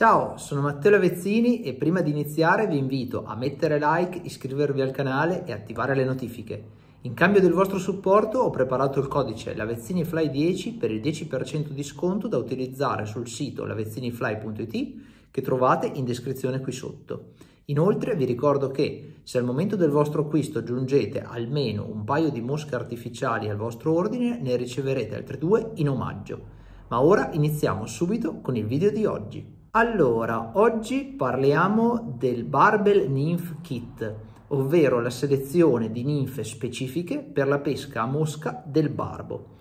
Ciao, sono Matteo Lavezzini e prima di iniziare vi invito a mettere like, iscrivervi al canale e attivare le notifiche. In cambio del vostro supporto ho preparato il codice LavezziniFly10 per il 10% di sconto da utilizzare sul sito lavezzinifly.it che trovate in descrizione qui sotto. Inoltre vi ricordo che se al momento del vostro acquisto aggiungete almeno un paio di mosche artificiali al vostro ordine ne riceverete altre due in omaggio. Ma ora iniziamo subito con il video di oggi. Allora, oggi parliamo del Barbel Nymph Kit, ovvero la selezione di ninfe specifiche per la pesca a mosca del barbo.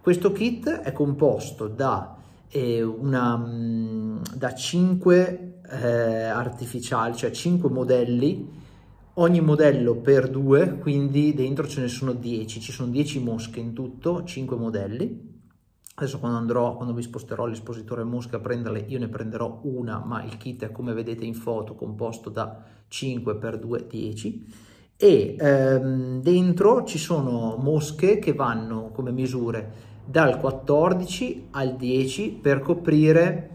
Questo kit è composto da, eh, una, mm, da 5 eh, artificiali, cioè 5 modelli, ogni modello per 2, quindi dentro ce ne sono 10, ci sono 10 mosche in tutto, 5 modelli Adesso quando andrò, quando vi sposterò l'espositore mosche a prenderle, io ne prenderò una, ma il kit è come vedete in foto composto da 5 x 2, 10 e ehm, dentro ci sono mosche che vanno come misure dal 14 al 10 per coprire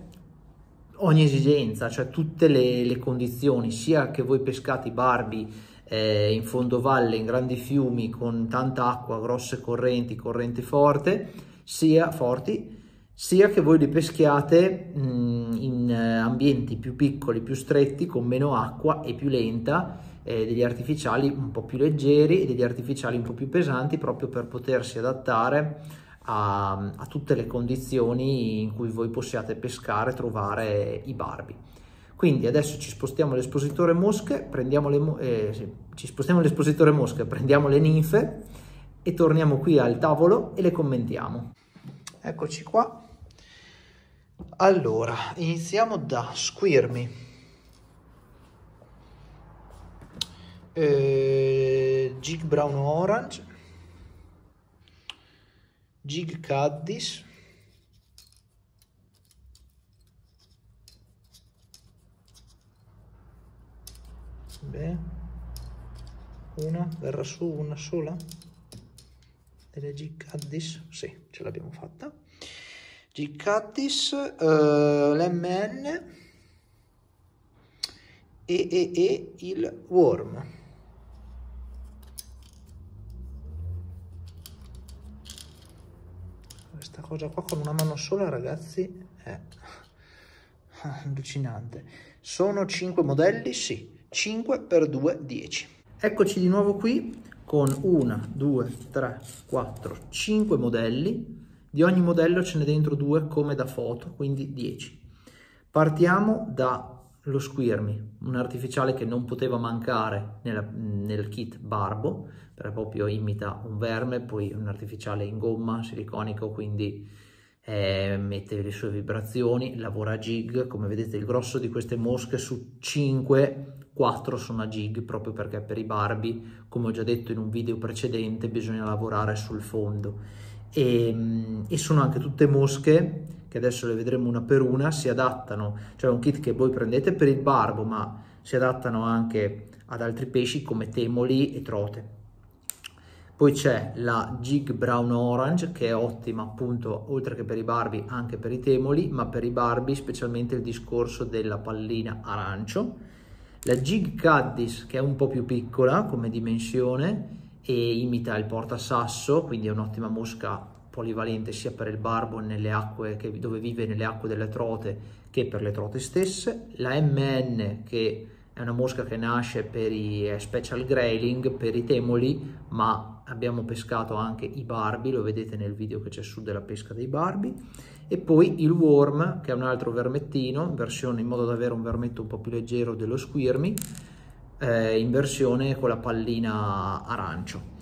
ogni esigenza, cioè tutte le, le condizioni, sia che voi pescate i barbi eh, in fondovalle, in grandi fiumi con tanta acqua, grosse correnti, corrente forte, sia forti, sia che voi li peschiate mh, in eh, ambienti più piccoli, più stretti, con meno acqua e più lenta, eh, degli artificiali un po' più leggeri e degli artificiali un po' più pesanti, proprio per potersi adattare a, a tutte le condizioni in cui voi possiate pescare e trovare i barbi. Quindi adesso ci spostiamo all'espositore mosche, prendiamo le, eh, sì, ci spostiamo all'espositore mosche, prendiamo le ninfe e torniamo qui al tavolo e le commentiamo. Eccoci qua. Allora, iniziamo da Squirmy. Eh, Jig Brown Orange. Jig Caddis. Beh, una, verrà su una sola delle G-Caddis, sì, ce l'abbiamo fatta. G-Caddis, uh, eh, l'MN e, e, e il Worm. Questa cosa qua con una mano sola, ragazzi, è allucinante. Sono 5 modelli? Sì, 5 per 2, 10. Eccoci di nuovo qui con 1, 2, 3, 4, 5 modelli. Di ogni modello ce n'è dentro due come da foto, quindi 10. Partiamo dallo Squirmy, un artificiale che non poteva mancare nella, nel kit Barbo, perché proprio imita un verme, poi un artificiale in gomma siliconico, quindi eh, mette le sue vibrazioni, lavora a jig, come vedete il grosso di queste mosche su 5 4 sono a jig proprio perché per i barbi, come ho già detto in un video precedente, bisogna lavorare sul fondo. E, ehm, e sono anche tutte mosche che adesso le vedremo una per una, si adattano, cioè un kit che voi prendete per il barbo, ma si adattano anche ad altri pesci come temoli e trote. Poi c'è la Jig Brown Orange che è ottima appunto oltre che per i barbi anche per i temoli, ma per i barbi specialmente il discorso della pallina arancio la Jig Caddis che è un po' più piccola come dimensione e imita il portasasso, quindi è un'ottima mosca polivalente sia per il barbo nelle acque che, dove vive nelle acque delle trote che per le trote stesse. La MN che è una mosca che nasce per i special grayling, per i temoli, ma abbiamo pescato anche i barbi, lo vedete nel video che c'è su della pesca dei barbi e poi il worm che è un altro vermettino in versione in modo da avere un vermetto un po' più leggero dello squirmy eh, in versione con la pallina arancio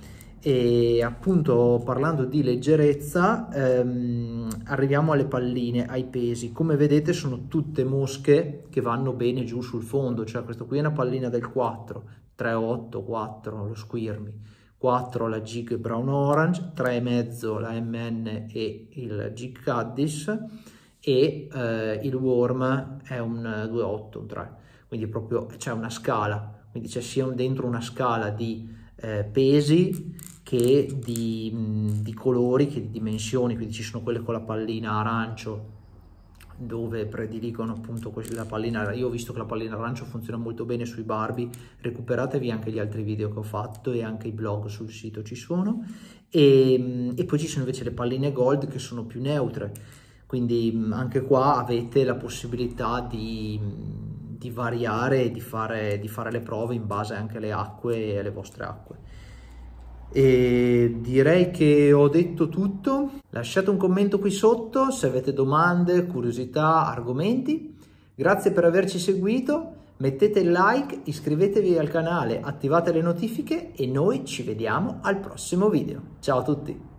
e appunto parlando di leggerezza ehm, arriviamo alle palline ai pesi. Come vedete sono tutte mosche che vanno bene giù sul fondo. Cioè questo qui è una pallina del 4 3,8 4 lo squirmy 4 la Jig Brown Orange, 3,5 la MN e il Jig Caddis e eh, il Worm è un 2,8, un 3, quindi proprio c'è una scala, quindi c'è sia dentro una scala di eh, pesi che di, di colori, che di dimensioni, quindi ci sono quelle con la pallina arancio dove prediligono appunto la pallina io ho visto che la pallina arancio funziona molto bene sui Barbie recuperatevi anche gli altri video che ho fatto e anche i blog sul sito ci sono. E, e poi ci sono invece le palline gold che sono più neutre quindi anche qua avete la possibilità di, di variare e di fare, di fare le prove in base anche alle acque e alle vostre acque e direi che ho detto tutto. Lasciate un commento qui sotto se avete domande, curiosità, argomenti. Grazie per averci seguito. Mettete il like, iscrivetevi al canale, attivate le notifiche e noi ci vediamo al prossimo video. Ciao a tutti!